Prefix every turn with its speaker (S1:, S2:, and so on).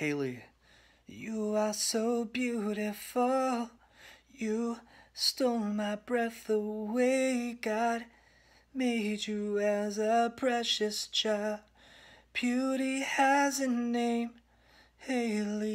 S1: Hailee. You are so beautiful. You stole my breath away. God made you as a precious child. Beauty has a name, Hailee.